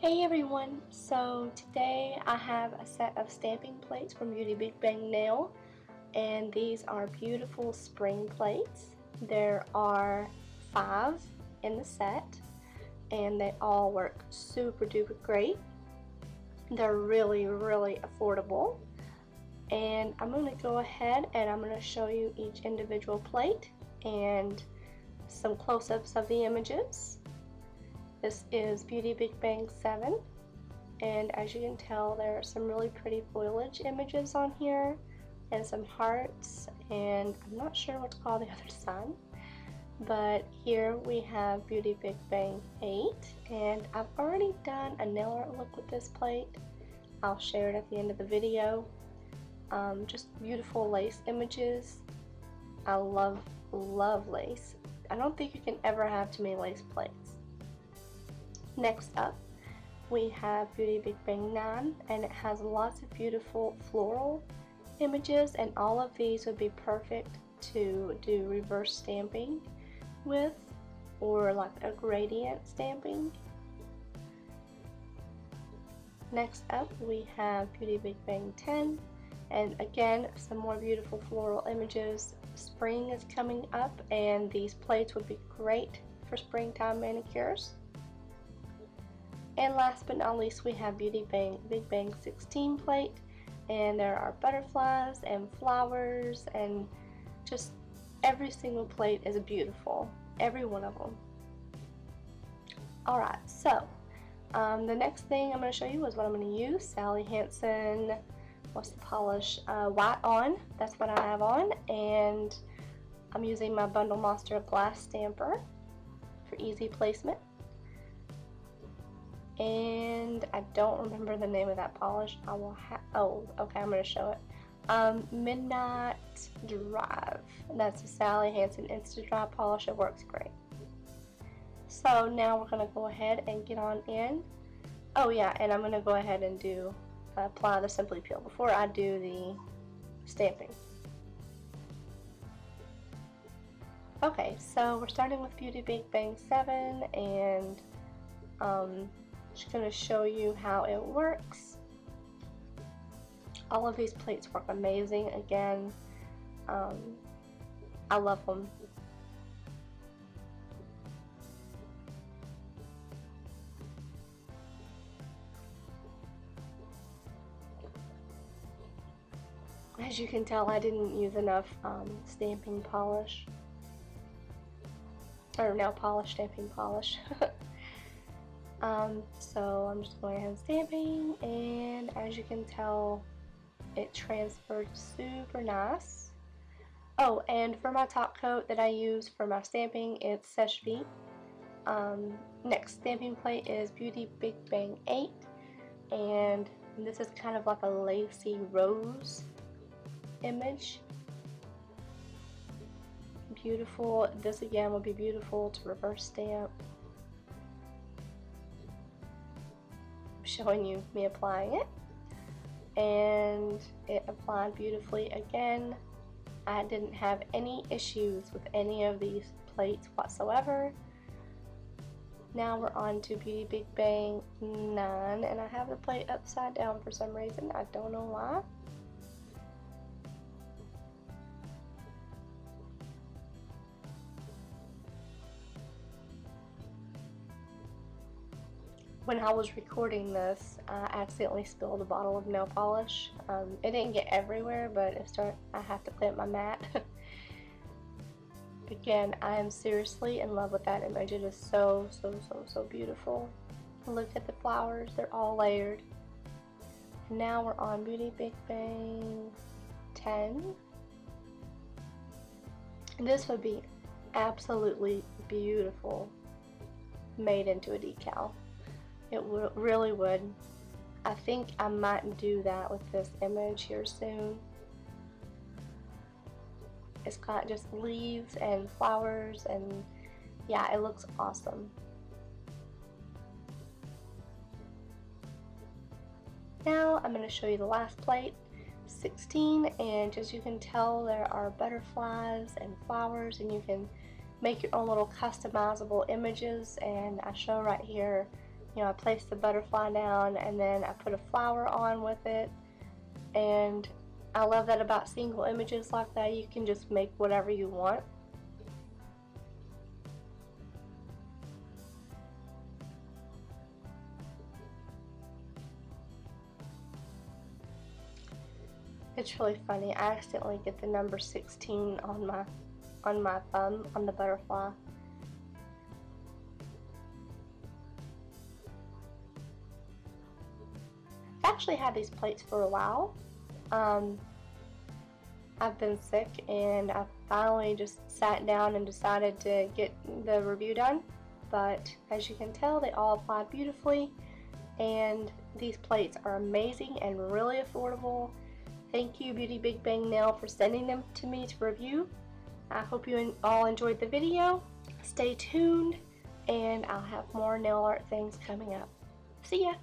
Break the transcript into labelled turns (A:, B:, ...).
A: Hey everyone! So today I have a set of stamping plates from Beauty Big Bang Nail and these are beautiful spring plates. There are five in the set and they all work super duper great. They're really really affordable and I'm going to go ahead and I'm going to show you each individual plate and some close-ups of the images. This is Beauty Big Bang 7 and as you can tell there are some really pretty foliage images on here and some hearts. And I'm not sure what to call the other sun. But here we have Beauty Big Bang 8 and I've already done a nail art look with this plate. I'll share it at the end of the video. Um, just beautiful lace images. I love love lace. I don't think you can ever have too many lace plates next up we have Beauty Big Bang 9 and it has lots of beautiful floral images and all of these would be perfect to do reverse stamping with or like a gradient stamping. Next up we have Beauty Big Bang 10 and again some more beautiful floral images. Spring is coming up and these plates would be great for springtime manicures. And last but not least we have Beauty Bang Big Bang 16 plate. And there are butterflies and flowers and just every single plate is beautiful. Every one of them alright so um, the next thing I'm going to show you is what I'm going to use. Sally Hansen what's the polish? Uh, white on. That's what I have on. And I'm using my Bundle Monster glass stamper for easy placement and I don't remember the name of that polish. I will have, oh, okay, I'm going to show it. Um, Midnight Drive. That's a Sally Hansen Insta-Dri polish. It works great. So now we're going to go ahead and get on in. Oh yeah, and I'm going to go ahead and do uh, apply the Simply Peel before I do the stamping. Okay, so we're starting with Beauty Big Bang 7 and um, just going to show you how it works. All of these plates work amazing. Again, um, I love them. As you can tell, I didn't use enough um, stamping polish. Or nail polish, stamping polish. Um, so I'm just going ahead and stamping and as you can tell it transferred super nice. Oh and for my top coat that I use for my stamping it's Vite. Um, next stamping plate is Beauty Big Bang 8 and this is kind of like a lacy rose image. Beautiful. This again will be beautiful to reverse stamp. Showing you me applying it. And it applied beautifully again. I didn't have any issues with any of these plates whatsoever. Now we're on to Beauty Big Bang 9 and I have the plate upside down for some reason. I don't know why When I was recording this, I accidentally spilled a bottle of nail polish. Um, it didn't get everywhere, but it start, I have to clean my mat. Again, I am seriously in love with that image. It is so, so, so, so beautiful. Look at the flowers. They're all layered. And now we're on Beauty Big Bang 10. And this would be absolutely beautiful made into a decal. It really would. I think I might do that with this image here soon. It's got just leaves and flowers and yeah, it looks awesome. Now I'm going to show you the last plate, 16, and as you can tell there are butterflies and flowers and you can make your own little customizable images and I show right here you know, I placed the butterfly down and then I put a flower on with it. And I love that about single images like that. You can just make whatever you want. It's really funny. I accidentally get the number 16 on my on my thumb on the butterfly. Actually had these plates for a while. Um, I've been sick and I finally just sat down and decided to get the review done. But as you can tell, they all applied beautifully and these plates are amazing and really affordable Thank you Beauty Big Bang Nail for sending them to me to review. I hope you all enjoyed the video. Stay tuned and I'll have more nail art things coming up. See ya!